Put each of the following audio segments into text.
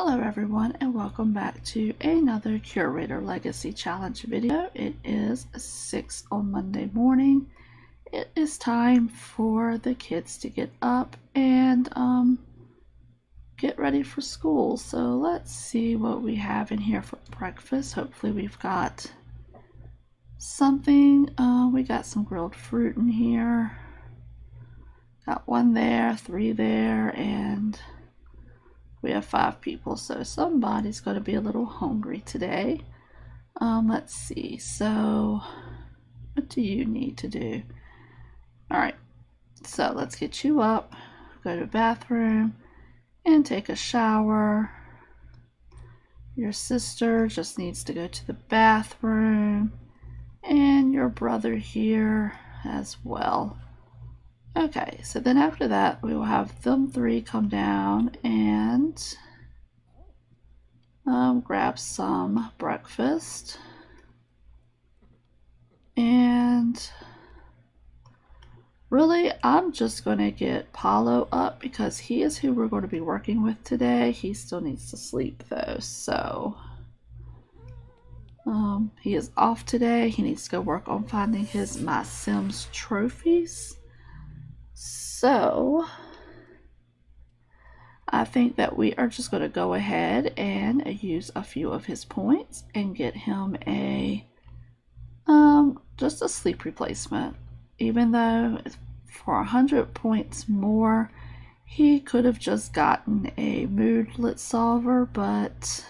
Hello everyone and welcome back to another Curator Legacy Challenge video. It is 6 on Monday morning. It is time for the kids to get up and um, get ready for school. So let's see what we have in here for breakfast. Hopefully we've got something. Uh, we got some grilled fruit in here. Got one there, three there, and we have five people, so somebody's going to be a little hungry today. Um, let's see. So, what do you need to do? All right. So let's get you up, go to the bathroom, and take a shower. Your sister just needs to go to the bathroom, and your brother here as well. Okay, so then after that, we will have them three come down and um, grab some breakfast. And really, I'm just going to get Paulo up because he is who we're going to be working with today. He still needs to sleep though, so um, he is off today. He needs to go work on finding his My Sims trophies. So I think that we are just going to go ahead and use a few of his points and get him a um just a sleep replacement. Even though for a hundred points more, he could have just gotten a moodlet solver, but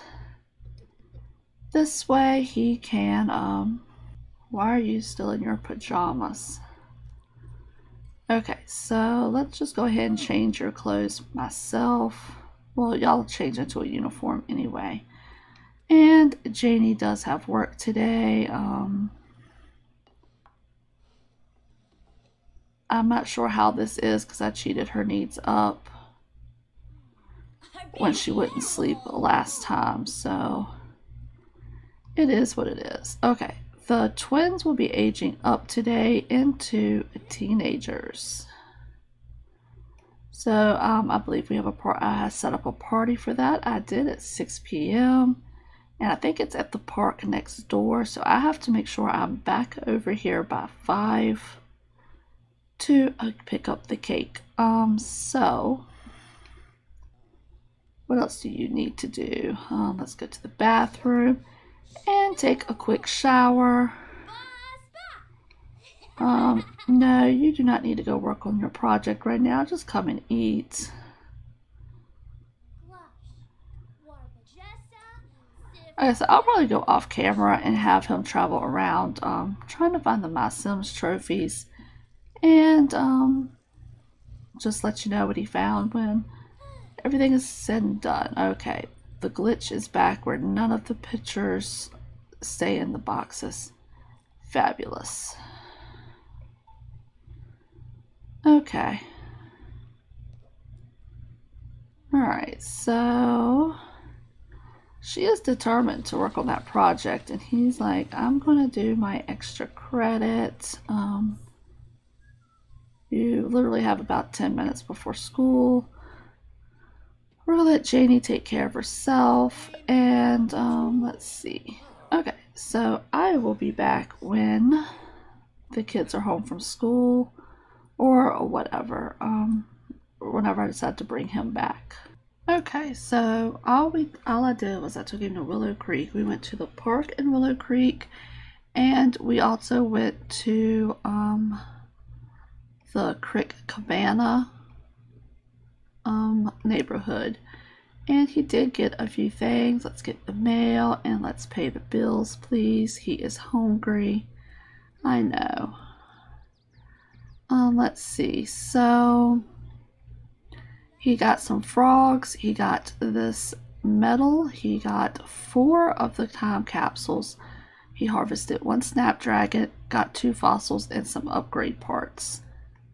this way he can um why are you still in your pajamas? Okay, so let's just go ahead and change your clothes myself. Well, y'all change into a uniform anyway. And Jayni does have work today. Um, I'm not sure how this is because I cheated her needs up when she wouldn't sleep last time. So it is what it is. Okay, the twins will be aging up today into teenagers. So um, I believe we have a part. I set up a party for that. I did at 6 p.m. and I think it's at the park next door. So I have to make sure I'm back over here by five to uh, pick up the cake. Um, so what else do you need to do? Um, let's go to the bathroom and take a quick shower. Um, no, you do not need to go work on your project right now. Just come and eat. Okay, so I'll probably go off camera and have him travel around um, trying to find the My Sims trophies and um, just let you know what he found when everything is said and done. Okay, the glitch is back where none of the pictures stay in the boxes. Fabulous. Okay. Alright, so she is determined to work on that project and he's like, I'm gonna do my extra credit. Um, you literally have about 10 minutes before school. We're gonna let Jayni take care of herself and um, let's see. Okay, so I will be back when the kids are home from school or whatever, um, whenever I decide to bring him back. Okay, so all we all I did was I took him to Willow Creek. We went to the park in Willow Creek, and we also went to um, the Creek Cabana um, neighborhood. And he did get a few things. Let's get the mail and let's pay the bills, please. He is hungry. I know. Um, let's see. So he got some frogs. He got this medal. He got four of the time capsules. He harvested one snapdragon, got two fossils, and some upgrade parts.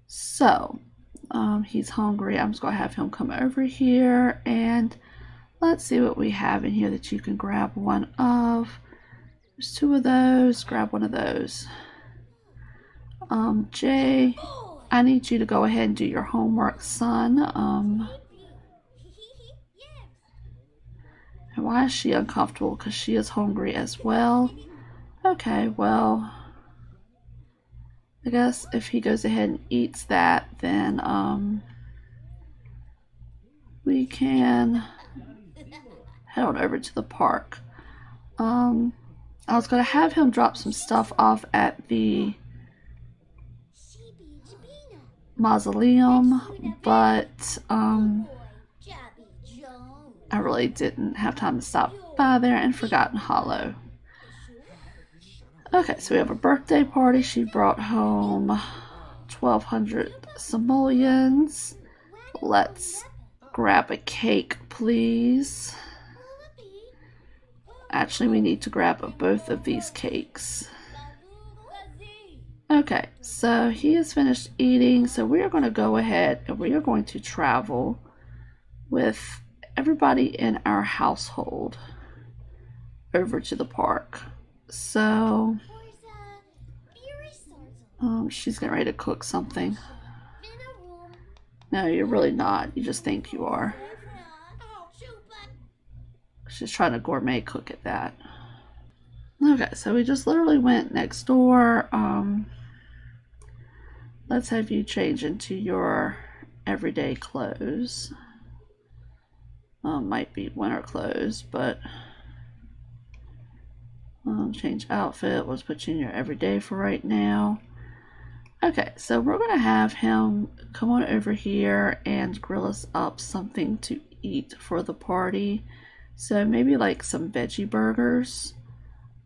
So um, he's hungry. I'm just going to have him come over here and let's see what we have in here that you can grab one of. There's two of those. Grab one of those. Um, Jay, I need you to go ahead and do your homework, son. Um, And why is she uncomfortable? Because she is hungry as well. Okay, well, I guess if he goes ahead and eats that, then um, we can head on over to the park. Um, I was going to have him drop some stuff off at the mausoleum, but um, I really didn't have time to stop by there and Forgotten Hollow. Okay, so we have a birthday party. She brought home 1,200 simoleons. Let's grab a cake, please. Actually, we need to grab both of these cakes. Okay, so he has finished eating, so we are going to go ahead and we are going to travel with everybody in our household over to the park. So, um, she's getting ready to cook something. No, you're really not. You just think you are. She's trying to gourmet cook at that. Okay, so we just literally went next door. Um, let's have you change into your everyday clothes. Um, might be winter clothes, but um, change outfit. Let's put you in your everyday for right now. Okay, so we're going to have him come on over here and grill us up something to eat for the party. So maybe like some veggie burgers.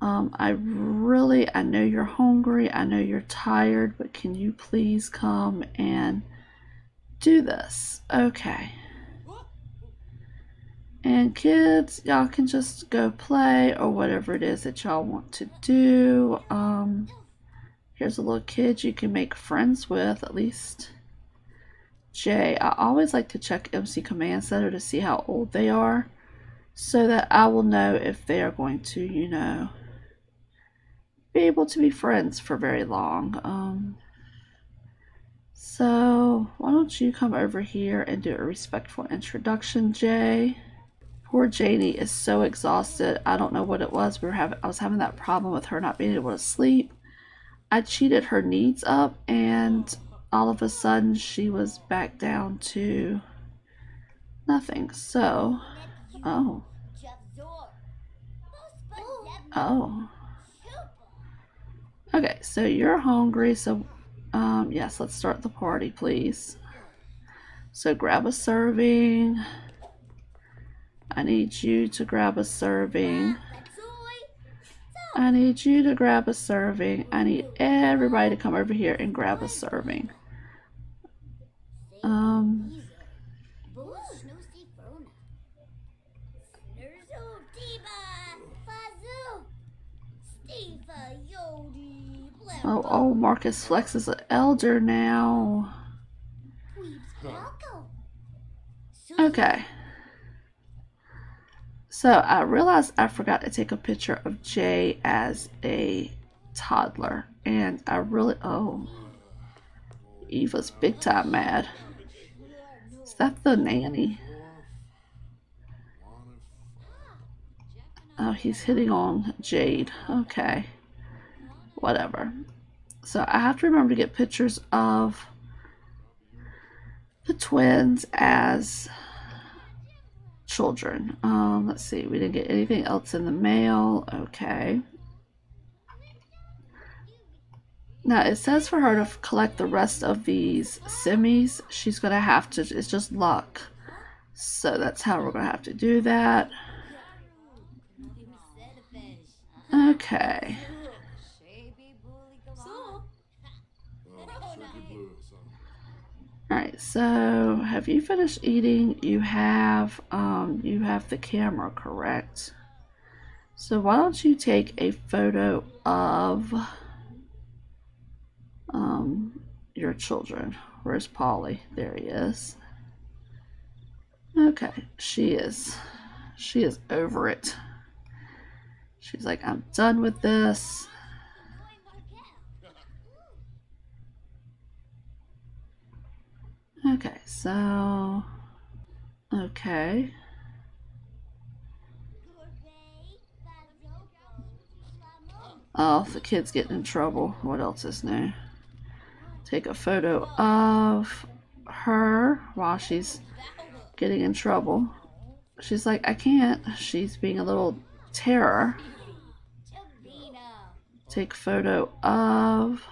Um, I really, I know you're hungry. I know you're tired, but can you please come and do this? Okay. And kids, y'all can just go play or whatever it is that y'all want to do. Um, here's a little kid you can make friends with, at least. Jay, I always like to check MC Command Center to see how old they are so that I will know if they are going to, you know, be able to be friends for very long. Um, so why don't you come over here and do a respectful introduction, Jay? Poor Jayni is so exhausted. I don't know what it was. We were having I was having that problem with her not being able to sleep. I cheated her needs up and all of a sudden she was back down to nothing. So, oh. Oh. Okay, so you're hungry, so um, yes, let's start the party, please. So grab a serving. I need you to grab a serving. I need you to grab a serving. I need everybody to come over here and grab a serving. Um. Oh, oh, Marcus Flex is an elder now. Okay. So I realized I forgot to take a picture of Jay as a toddler. And I really, oh, Eva's big time mad. Is that the nanny? Oh, he's hitting on Jade. Okay. Whatever. So I have to remember to get pictures of the twins as children. Um, let's see, we didn't get anything else in the mail. Okay. Now it says for her to collect the rest of these Simmis, she's going to have to, it's just luck. So that's how we're going to have to do that. Okay. Alright, so have you finished eating? You have um you have the camera, correct? So why don't you take a photo of um your children. Where's Polly? There he is. Okay, she is she is over it. She's like, I'm done with this. Okay, so... Okay. Oh, the kid's getting in trouble. What else is new? Take a photo of her while she's getting in trouble. She's like, I can't. She's being a little terror. Take photo of...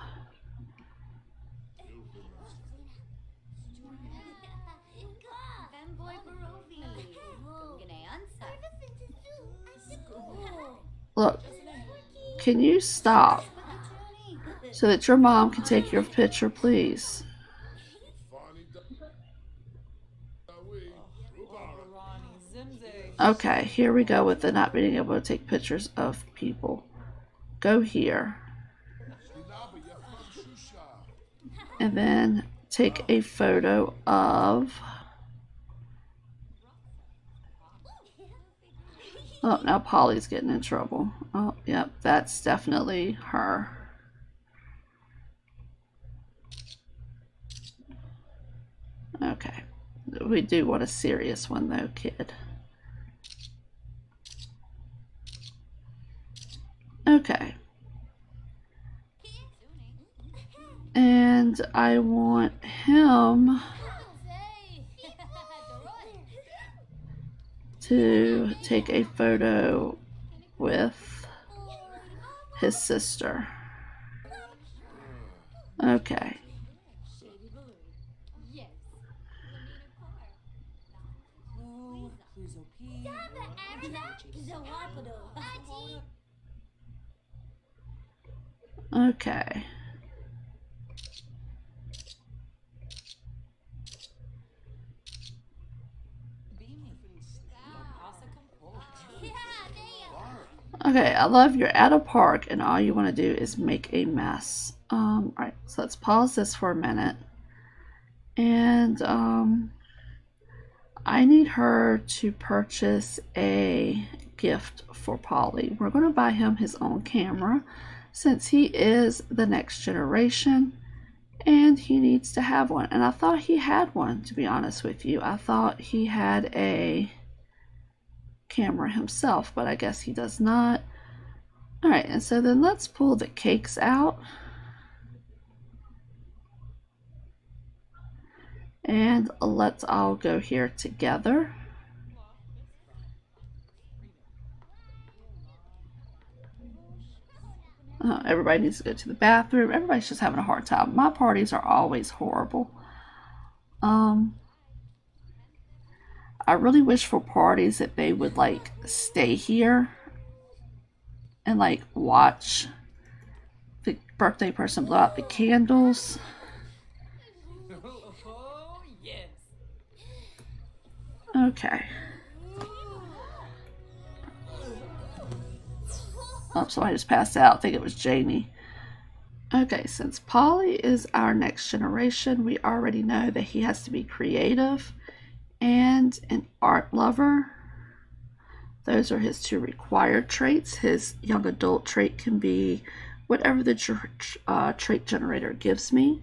Look, can you stop so that your mom can take your picture, please? Okay, here we go with the not being able to take pictures of people. Go here. And then take a photo of Oh, now Polly's getting in trouble. Oh, yep, that's definitely her. Okay. We do want a serious one though, kid. Okay. And I want him to take a photo with his sister. Okay. Okay. Okay, I love you're at a park and all you want to do is make a mess. Um, alright, so let's pause this for a minute. And um, I need her to purchase a gift for Polly. We're going to buy him his own camera since he is the next generation and he needs to have one. And I thought he had one, to be honest with you. I thought he had a camera himself, but I guess he does not. All right, and so then let's pull the cakes out. And let's all go here together. Uh, everybody needs to go to the bathroom. Everybody's just having a hard time. My parties are always horrible. Um, I really wish for parties that they would like stay here and like watch the birthday person blow out the candles. Okay. Oh, so I just passed out. I think it was Jamie. Okay, since Polly is our next generation, we already know that he has to be creative and an art lover. Those are his two required traits. His young adult trait can be whatever the uh, trait generator gives me.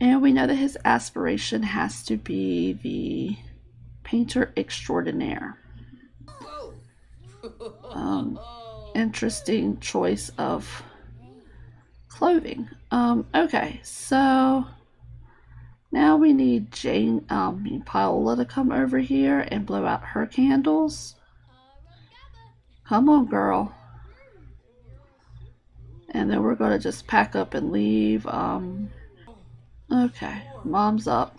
And we know that his aspiration has to be the painter extraordinaire. Um, interesting choice of clothing. Um, okay, so now we need Jane, um, Paola to come over here and blow out her candles. Come on, girl. And then we're going to just pack up and leave. Um, okay, mom's up.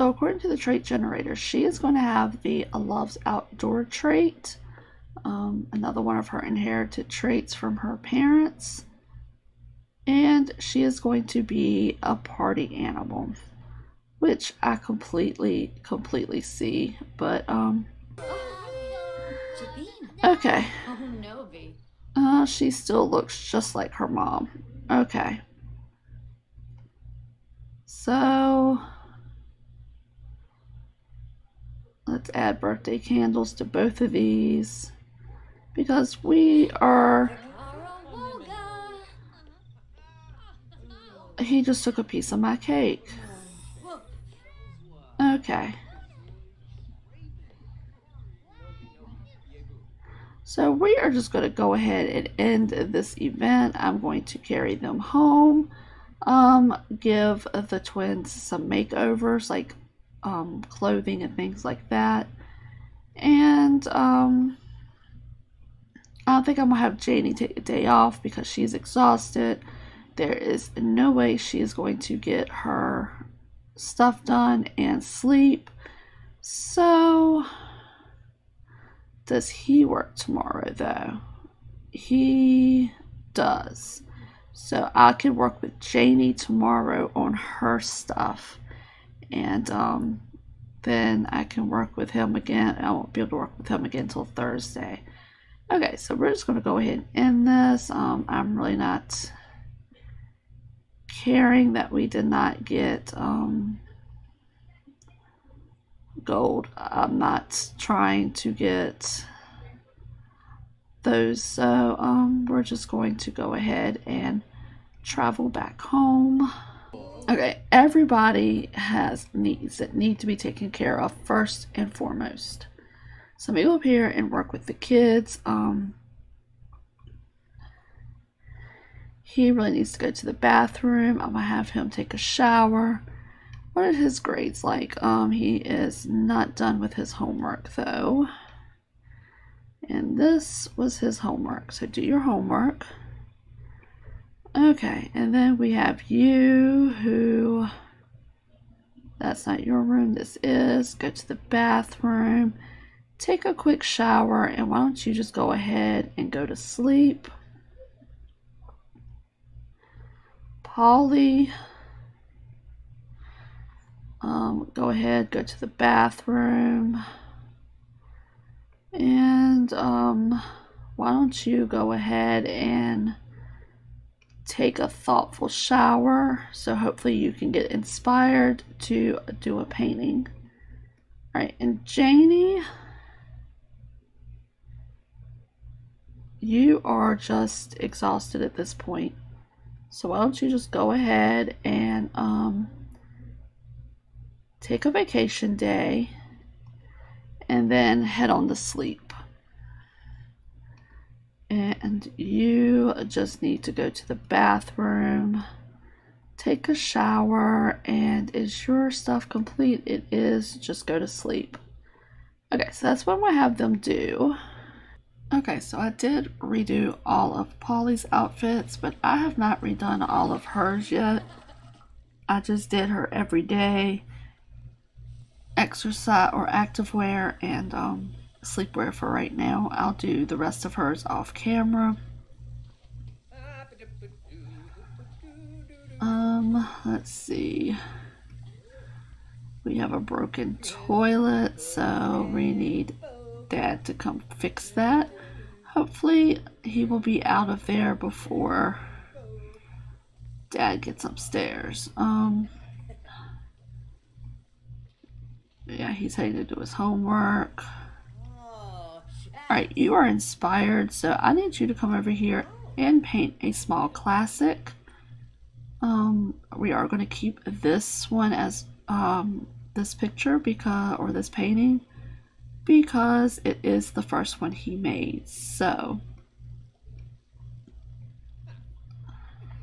So according to the trait generator, she is going to have the loves outdoor trait, um, another one of her inherited traits from her parents, and she is going to be a party animal, which I completely, completely see. But um, okay. Uh, she still looks just like her mom. Okay. So Let's add birthday candles to both of these. because we are. He just took a piece of my cake. Okay. So we are just going to go ahead and end this event. I'm going to carry them home, um, give the twins some makeovers like um, clothing and things like that. And um, I don't think I'm to have Jayni take a day off because she's exhausted. There is no way she is going to get her stuff done and sleep. So does he work tomorrow though? He does. So I can work with Jayni tomorrow on her stuff. And um, then I can work with him again. I won't be able to work with him again until Thursday. Okay, so we're just going to go ahead and end this. Um, I'm really not caring that we did not get um, gold. I'm not trying to get those, so um, we're just going to go ahead and travel back home. Okay, everybody has needs that need to be taken care of first and foremost. So me go up here and work with the kids. Um, he really needs to go to the bathroom. I'm gonna have him take a shower. What are his grades like? Um, he is not done with his homework though. And this was his homework. So do your homework. Okay, and then we have you who that's not your room, this is. Go to the bathroom, take a quick shower, and why don't you just go ahead and go to sleep? Polly, um, go ahead, go to the bathroom. And um, why don't you go ahead and take a thoughtful shower so hopefully you can get inspired to do a painting. All right, and Jayni, you are just exhausted at this point. So why don't you just go ahead and um, take a vacation day and then head on to sleep. And you just need to go to the bathroom, take a shower, and is your stuff complete? It is. Just go to sleep. Okay, so that's what I have them do. Okay, so I did redo all of Polly's outfits, but I have not redone all of hers yet. I just did her every day exercise or activewear and um, sleepwear for right now. I'll do the rest of hers off camera. Um, let's see. We have a broken toilet, so we need Dad to come fix that. Hopefully, he will be out of there before Dad gets upstairs. Um, yeah, he's heading to do his homework. Alright, you are inspired, so I need you to come over here and paint a small classic. Um, we are going to keep this one as um, this picture because, or this painting, because it is the first one he made. So,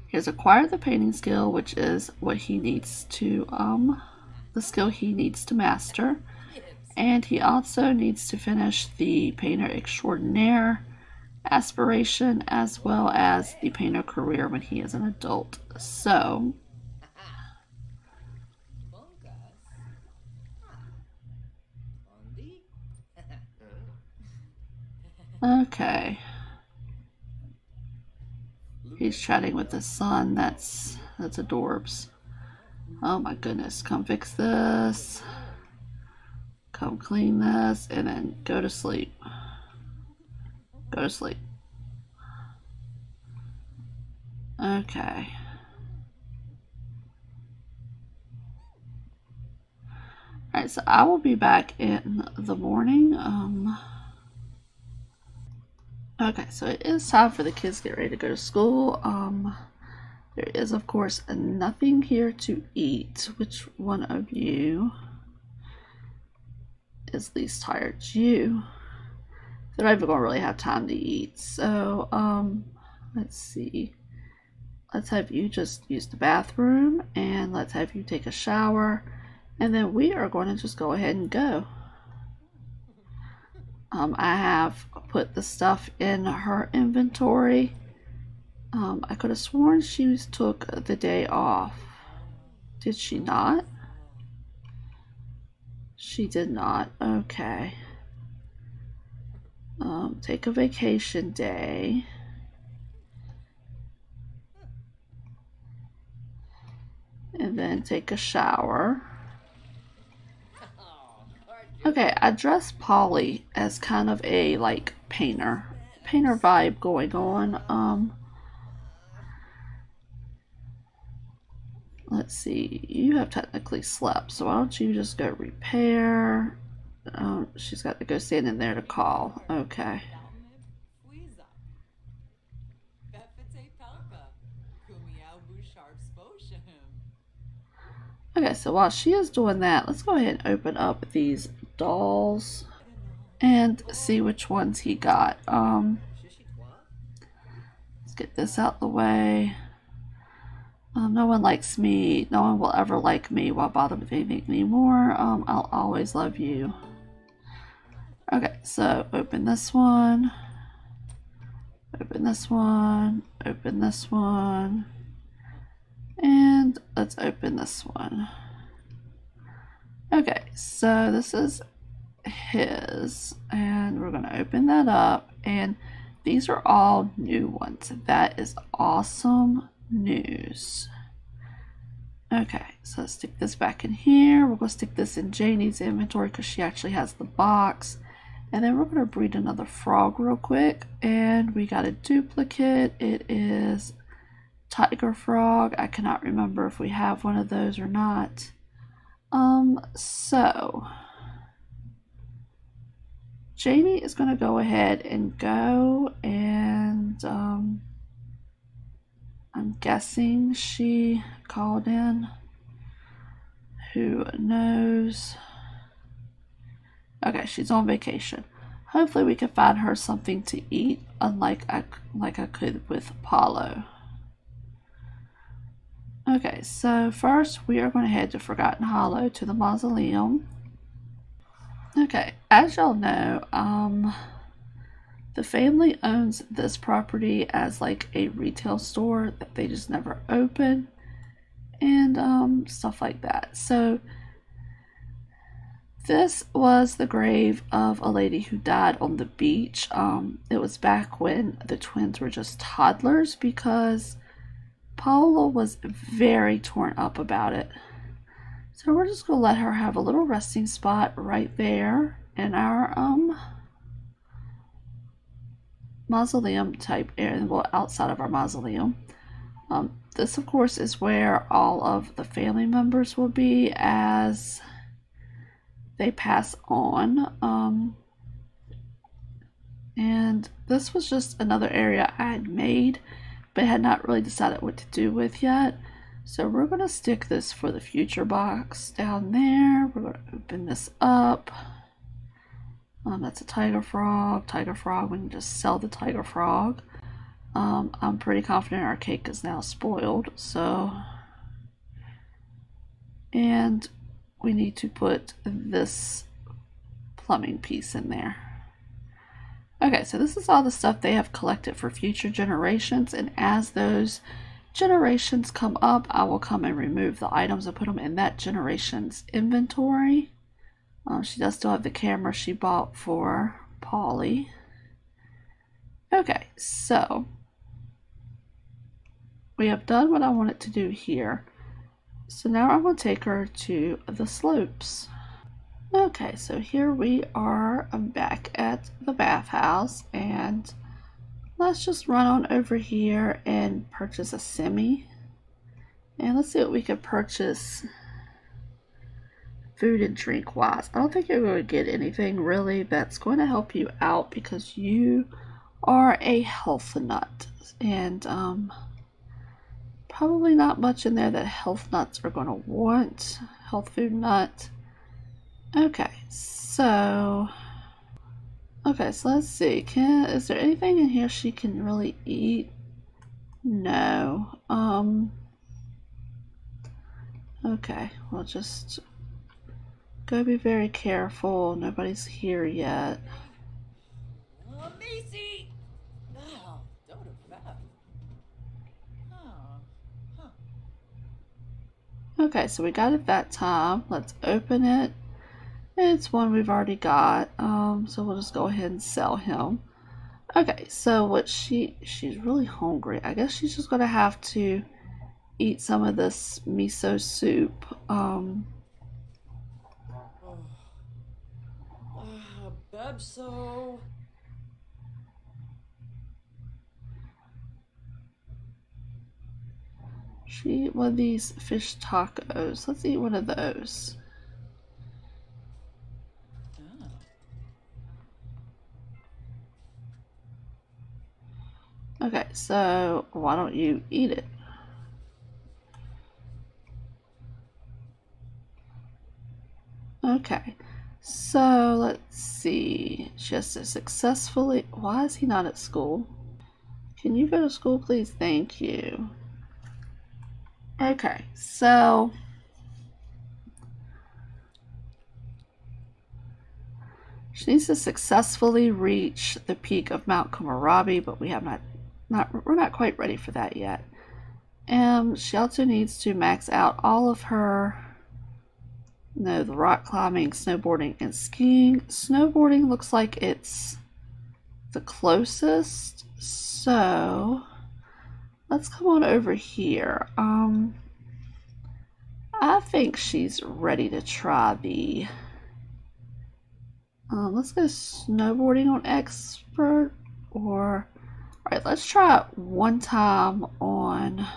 he has acquired the painting skill, which is what he needs to um, the skill he needs to master. And he also needs to finish the Painter Extraordinaire aspiration as well as the painter career when he is an adult. So, okay. He's chatting with the son. That's that's adorbs. Oh my goodness, come fix this. Come clean this and then go to sleep. Go to sleep. Okay. Alright, so I will be back in the morning. Um, Okay, so it is time for the kids to get ready to go to school. Um, there is, of course, nothing here to eat. Which one of you is least tired? You. They're not even going to really have time to eat. So, um, let's see. Let's have you just use the bathroom and let's have you take a shower. And then we are going to just go ahead and go. Um, I have put the stuff in her inventory. Um, I could have sworn she took the day off. Did she not? She did not. Okay. Um, take a vacation day. And then take a shower. Okay, I dressed Polly as kind of a like painter. Painter vibe going on. Um Let's see, you have technically slept, so why don't you just go repair? Um, she's got to go stand in there to call. Okay. Okay, so while she is doing that, let's go ahead and open up these dolls and see which ones he got. Um, let's get this out the way. Um, no one likes me. No one will ever like me. Why bother anything anymore? Um, I'll always love you. Okay, so open this one. Open this one. Open this one. And let's open this one. Okay, so this is his, and we're going to open that up, and these are all new ones. That is awesome news. Okay, so let's stick this back in here. We're going to stick this in Jayni's inventory because she actually has the box. And then we're going to breed another frog real quick. And we got a duplicate. It is tiger frog. I cannot remember if we have one of those or not. Um, so Jayni is going to go ahead and go and um, I'm guessing she called in. Who knows? Okay, she's on vacation. Hopefully we can find her something to eat, unlike I, like I could with Apollo. Okay, so first we are going to head to Forgotten Hollow to the mausoleum. Okay, as y'all know, um, the family owns this property as like a retail store that they just never open and um, stuff like that. So this was the grave of a lady who died on the beach. Um, it was back when the twins were just toddlers because Paula was very torn up about it. So we're just going to let her have a little resting spot right there in our um mausoleum type area, well, outside of our mausoleum. Um, this, of course, is where all of the family members will be as they pass on. Um, and this was just another area I had made, but had not really decided what to do with yet. So we're going to stick this for the future box down there. We're going to open this up. Um, that's a tiger frog. Tiger frog, we can just sell the tiger frog. Um, I'm pretty confident our cake is now spoiled, so... And we need to put this plumbing piece in there. Okay, so this is all the stuff they have collected for future generations, and as those generations come up, I will come and remove the items and put them in that generation's inventory. Um, she does still have the camera she bought for Polly. Okay, so we have done what I wanted to do here. So now I'm going to take her to the slopes. Okay, so here we are back at the bathhouse and let's just run on over here and purchase a Simmi. And let's see what we can purchase food and drink wise. I don't think you're going to get anything really that's going to help you out because you are a health nut. And um, probably not much in there that health nuts are going to want. Health food nut. Okay, so... Okay, so let's see. Can Is there anything in here she can really eat? No. Um... Okay, we'll just go be very careful. Nobody's here yet. Oh, Macy! Okay, so we got it that time. Let's open it. It's one we've already got. Um, so we'll just go ahead and sell him. Okay, so what she she's really hungry. I guess she's just gonna have to eat some of this miso soup. Um, Oh. Bebso. she eat one of these fish tacos. Let's eat one of those. Ah. Okay, so why don't you eat it? Okay, so let's see. Has to successfully. Why is he not at school? Can you go to school, please? Thank you. Okay, so. She needs to successfully reach the peak of Mount Komorebi, but we have not, not we're not quite ready for that yet. And she also needs to max out all of her no, the rock climbing, snowboarding, and skiing. Snowboarding looks like it's the closest. So let's come on over here. Um, I think she's ready to try the. Um, let's go snowboarding on expert or. Alright, let's try it one time on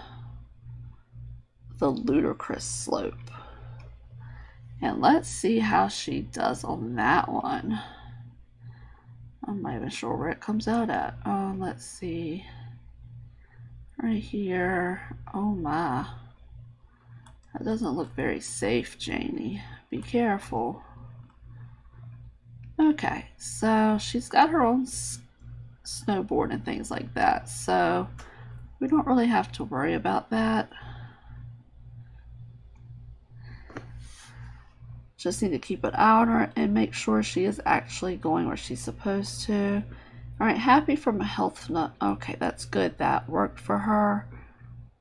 the ludicrous slope. And let's see how she does on that one. I'm not even sure where it comes out at. Um, let's see. Right here. Oh my. That doesn't look very safe, Jayni. Be careful. Okay, so she's got her own snowboard and things like that. So we don't really have to worry about that. Just need to keep an eye on her and make sure she is actually going where she's supposed to. All right, happy from a health nut. Okay, that's good. That worked for her.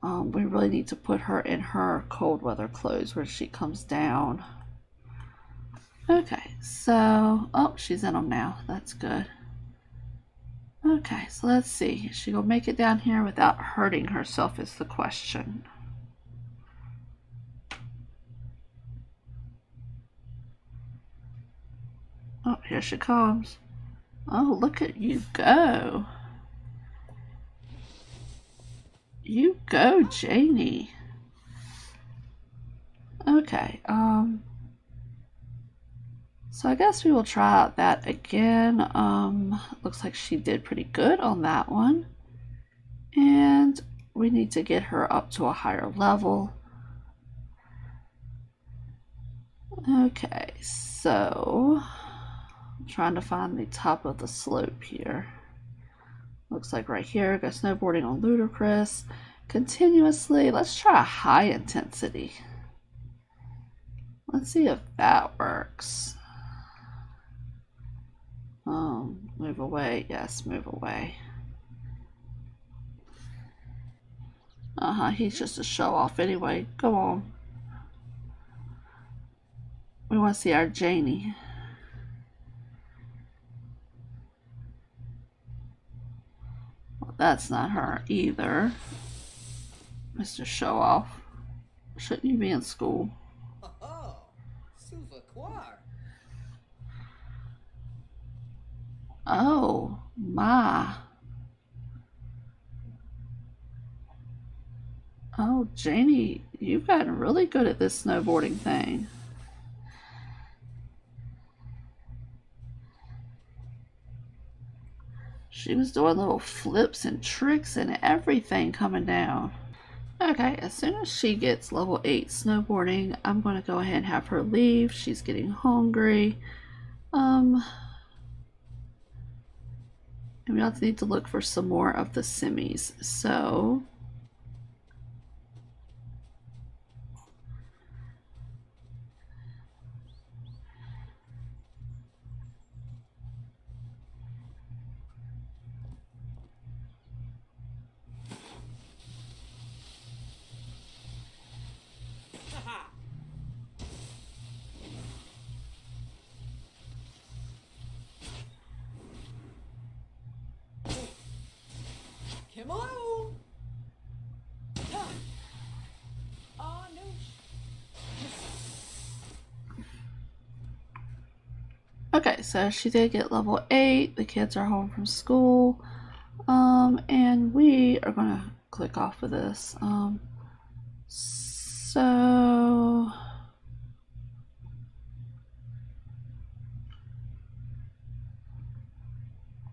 Um, we really need to put her in her cold weather clothes where she comes down. Okay, so, oh, she's in them now. That's good. Okay, so let's see. Is she gonna make it down here without hurting herself is the question. Oh, here she comes. Oh, look at you go. You go, Jayni. Okay, um... So I guess we will try out that again. Um, looks like she did pretty good on that one. And we need to get her up to a higher level. Okay, so Trying to find the top of the slope here. Looks like right here, go snowboarding on Ludicrous. Continuously, let's try high intensity. Let's see if that works. Um, move away. Yes, move away. Uh-huh, he's just a show off anyway. Go on. We want to see our Jayni. That's not her either. Mr. Show Off. Shouldn't you be in school? Oh. Oh, my. Oh, Jayni, you've gotten really good at this snowboarding thing. She was doing little flips and tricks and everything coming down. Okay, as soon as she gets level 8 snowboarding, I'm going to go ahead and have her leave. She's getting hungry. Um, and we also need to look for some more of the Simmis. So, Kimalo. Oh no. okay, so she did get level 8. The kids are home from school. Um, and we are going to click off of this. Um, so.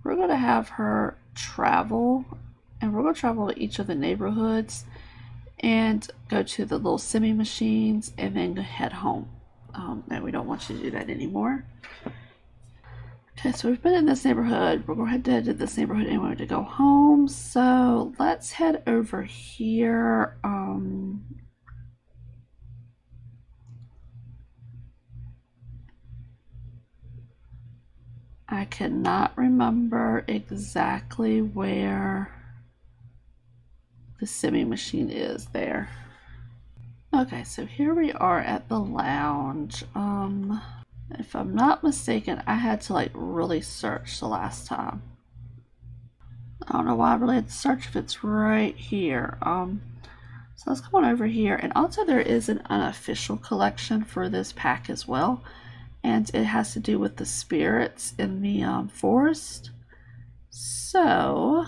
We're going to have her travel, and we're going to travel to each of the neighborhoods and go to the little Simmi machines and then head home. Um, no, we don't want you to do that anymore. Okay, so we've been in this neighborhood. We're going to head to this neighborhood anyway to go home. So let's head over here. Um, I cannot remember exactly where the Simmi machine is there. Okay, so here we are at the lounge. Um, if I'm not mistaken, I had to like really search the last time. I don't know why I really had to search if it's right here. Um, so let's come on over here. And also there is an unofficial collection for this pack as well. And it has to do with the spirits in the um, forest. So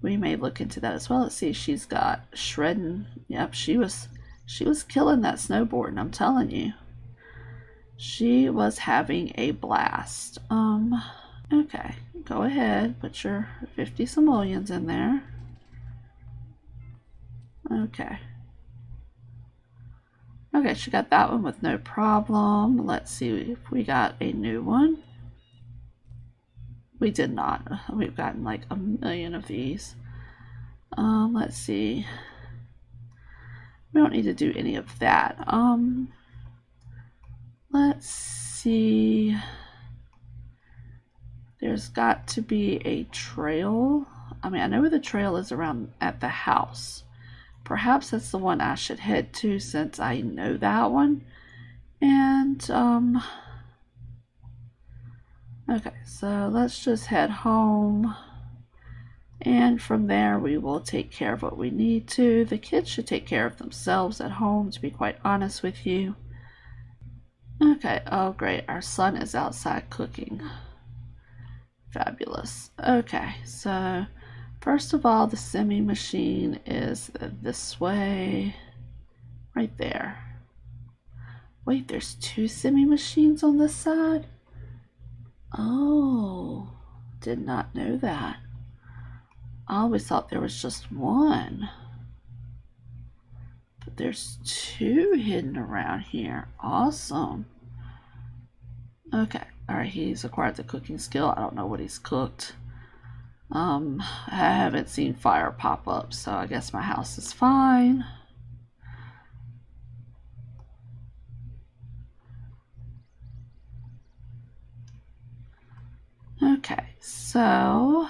we may look into that as well. Let's see, she's got shredding. Yep, she was she was killing that snowboarding, I'm telling you. She was having a blast. Um, okay, go ahead, put your 50 simoleons in there. Okay. Okay, she got that one with no problem. Let's see if we got a new one. We did not. We've gotten like a million of these. Um, let's see. We don't need to do any of that. Um, let's see. There's got to be a trail. I mean, I know where the trail is around at the house. Perhaps that's the one I should head to since I know that one. And, um, okay, so let's just head home. And from there, we will take care of what we need to. The kids should take care of themselves at home, to be quite honest with you. Okay, oh great, our son is outside cooking. Fabulous. Okay, so first of all, the Simmi machine is this way, right there. Wait, there's two Simmi machines on this side? Oh, did not know that. I always thought there was just one. But there's two hidden around here. Awesome. Okay. Alright, he's acquired the cooking skill. I don't know what he's cooked. Um, I haven't seen fire pop up, so I guess my house is fine. Okay, so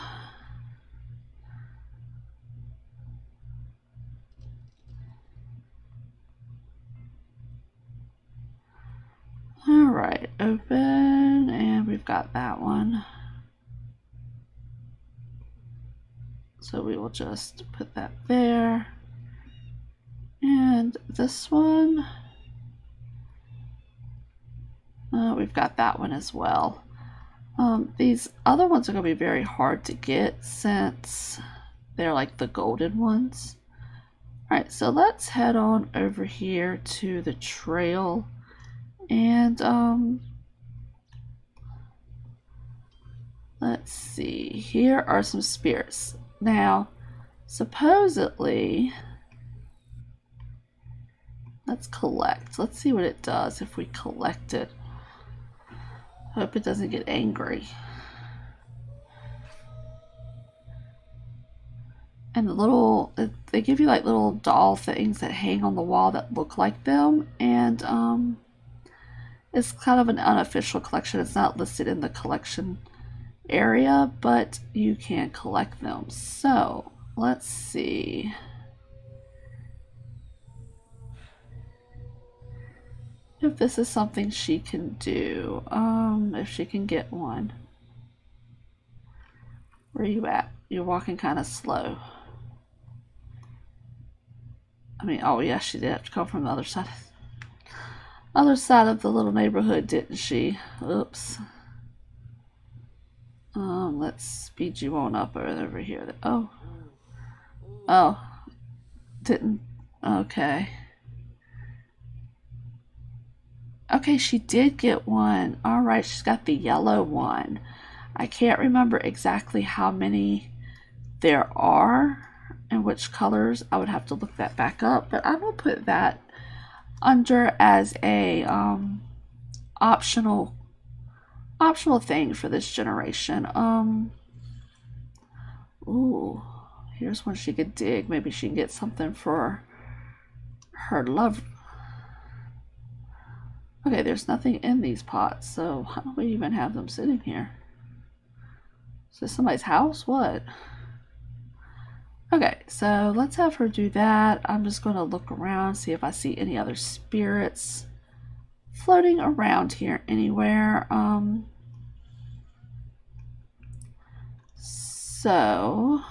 All right, open, and we've got that one. So we will just put that there. And this one, uh, we've got that one as well. Um, these other ones are going to be very hard to get since they're like the golden ones. Alright, so let's head on over here to the trail and um Let's see. Here are some spirits. Now, supposedly, let's collect. Let's see what it does if we collect it. Hope it doesn't get angry. And the little, they give you like little doll things that hang on the wall that look like them. And um, it's kind of an unofficial collection. It's not listed in the collection area, but you can collect them. So let's see. If this is something she can do, um, if she can get one. Where are you at? You're walking kind of slow. I mean, oh yeah, she did have to come from the other side. Other side of the little neighborhood, didn't she? Oops. Um, let's speed you on up over here. Oh. Oh. Didn't. Okay. Okay, she did get one. All right, she's got the yellow one. I can't remember exactly how many there are and which colors. I would have to look that back up, but going to put that under as a um, optional optional thing for this generation. Um, ooh, here's one she could dig. Maybe she can get something for her love. Okay, there's nothing in these pots, so how do we even have them sitting here? Is this somebody's house? What? Okay, so let's have her do that. I'm just going to look around, see if I see any other spirits floating around here anywhere. Um, so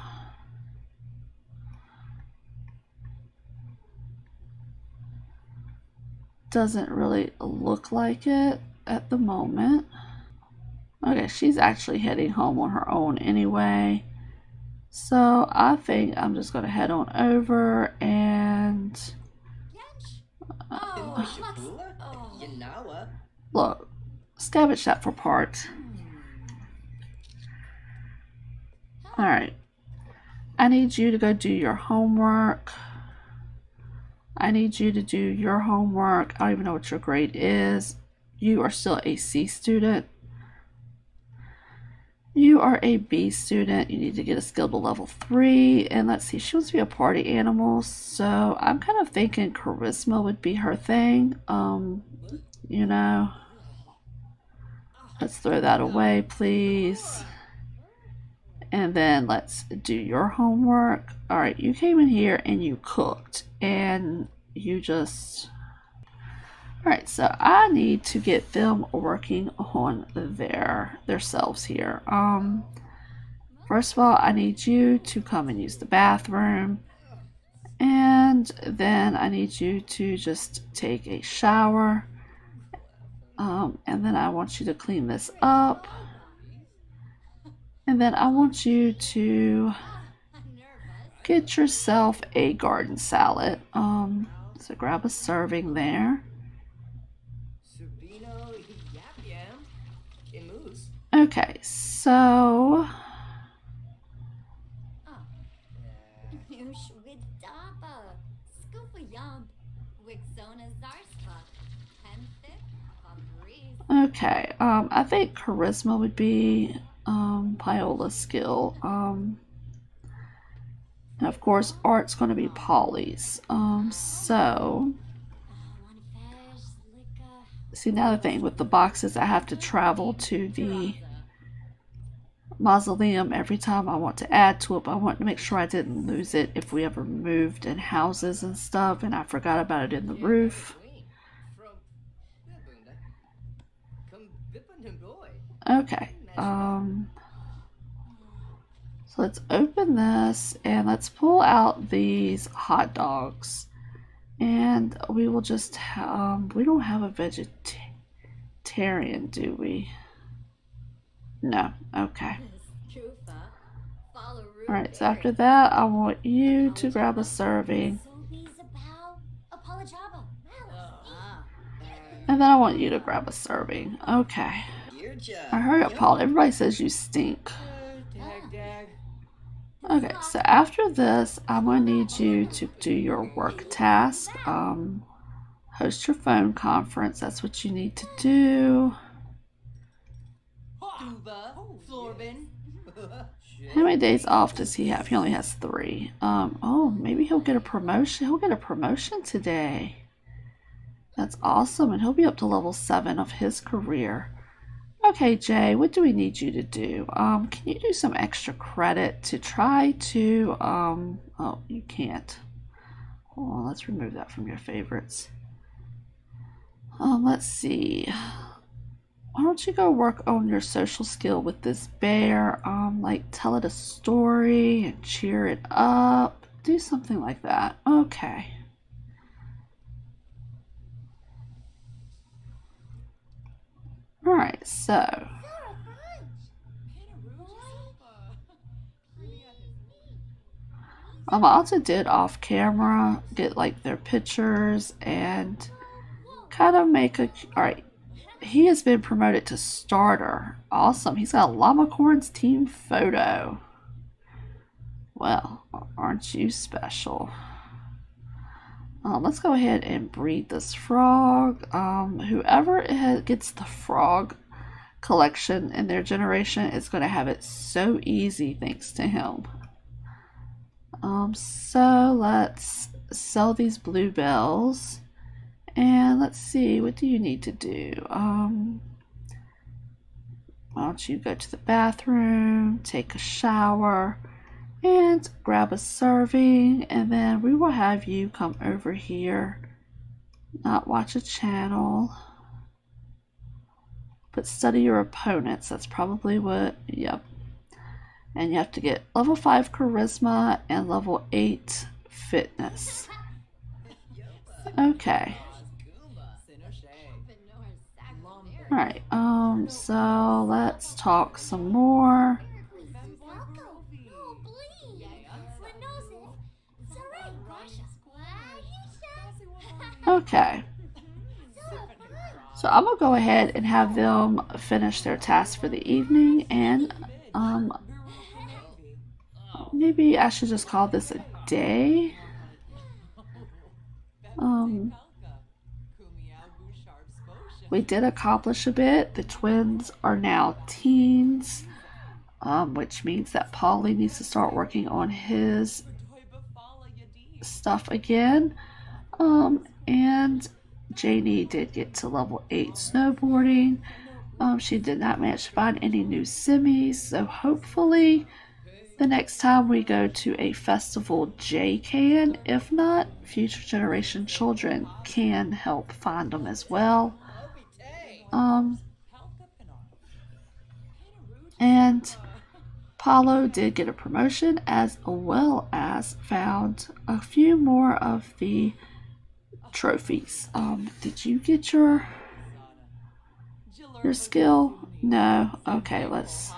doesn't really look like it at the moment. Okay, she's actually heading home on her own anyway. So I think I'm just going to head on over and... Uh, look, scavenge that for parts. Alright. I need you to go do your homework. I need you to do your homework. I don't even know what your grade is. You are still a C student. You are a B student. You need to get a skill to level 3. And let's see, she wants to be a party animal. So I'm kind of thinking charisma would be her thing. Um, you know. Let's throw that away, please. And then let's do your homework. All right, you came in here and you cooked. And you just Alright, so I need to get them working on their themselves here. Um, first of all, I need you to come and use the bathroom. And then I need you to just take a shower. Um, and then I want you to clean this up. And then I want you to get yourself a garden salad. Um, so grab a serving there. Okay, so. Okay, um, I think charisma would be um, Piola's skill. Um, and of course, art's going to be Polly's. Um, so. See, now the thing with the boxes, I have to travel to the mausoleum every time I want to add to it, but I want to make sure I didn't lose it if we ever moved in houses and stuff, and I forgot about it in the roof. Okay, um, so let's open this, and let's pull out these hot dogs. And we will just, um, we don't have a vegetarian, do we? No, okay. Alright, so after that, I want you to grab a serving. And then I want you to grab a serving. Okay. I hurry up, Paul. Everybody says you stink. Okay, so after this, I'm gonna need you to do your work task. Um, host your phone conference. That's what you need to do. How many days off does he have? He only has three. Um, oh, maybe he'll get a promotion. He'll get a promotion today. That's awesome, and he'll be up to level seven of his career. Okay, Jay, what do we need you to do? Um, can you do some extra credit to try to, um, oh, you can't. Let's remove that from your favorites. Um, let's see. Why don't you go work on your social skill with this bear? Um, like tell it a story and cheer it up. Do something like that. Okay. Alright, so. Um, I also did off camera get like their pictures and kind of make a alright he has been promoted to starter. Awesome he's got a llamacorns team photo. Well aren't you special um, let's go ahead and breed this frog um, whoever gets the frog collection in their generation is going to have it so easy thanks to him um, so let's sell these bluebells. And let's see, what do you need to do? Um, why don't you go to the bathroom, take a shower, and grab a serving, and then we will have you come over here, not watch a channel, but study your opponents. That's probably what, yep, and you have to get level 5 charisma and level 8 fitness. Okay. Alright, um, so let's talk some more. Okay. So I'm gonna go ahead and have them finish their task for the evening and um maybe I should just call this a day. Um, we did accomplish a bit. The twins are now teens, um, which means that Polly needs to start working on his stuff again. Um, and Jayni did get to level 8 snowboarding. Um, she did not manage to find any new Simmis, so hopefully the next time we go to a festival, Jay can. If not, future generation children can help find them as well. Um, and Paulo did get a promotion as well as found a few more of the trophies. Um, did you get your your skill? No. Okay, let's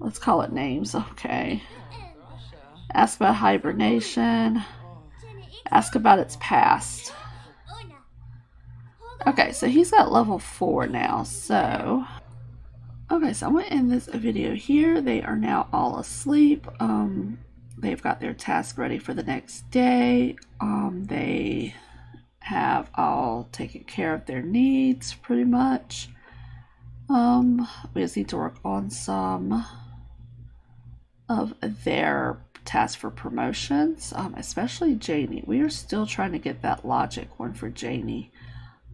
let's call it names. Okay. Ask about hibernation. Ask about its past. Okay, so he's at level 4 now, so... Okay, so I'm to end this video here. They are now all asleep. Um, they've got their task ready for the next day. Um, they have all taken care of their needs, pretty much. Um, we just need to work on some of their tasks for promotions, um, especially Jayni. We are still trying to get that logic one for Jayni.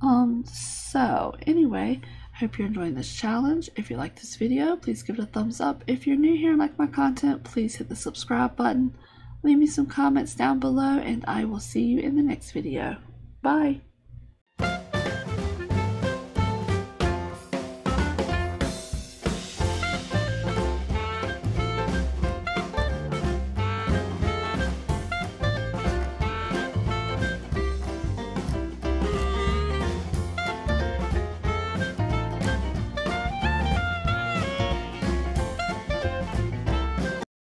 Um, so anyway, hope you're enjoying this challenge. If you like this video, please give it a thumbs up. If you're new here and like my content, please hit the subscribe button. Leave me some comments down below and I will see you in the next video. Bye.